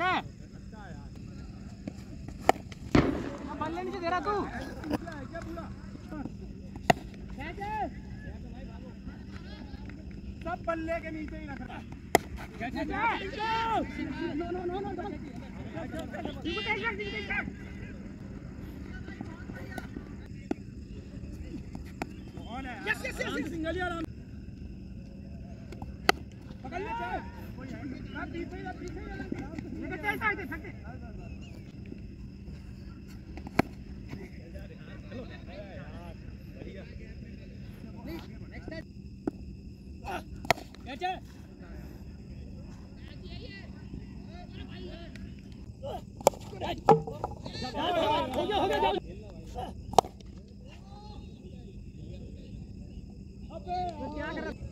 है बल्ले नीचे दे रहा तू। सब बल्ले के नीचे ही रख रहा। नो नो नो नो कौन है यस यस यस सिंगल यार पकड़ ले चल। पीछे जा पीछे है हो गया हो गया क्या कर रहा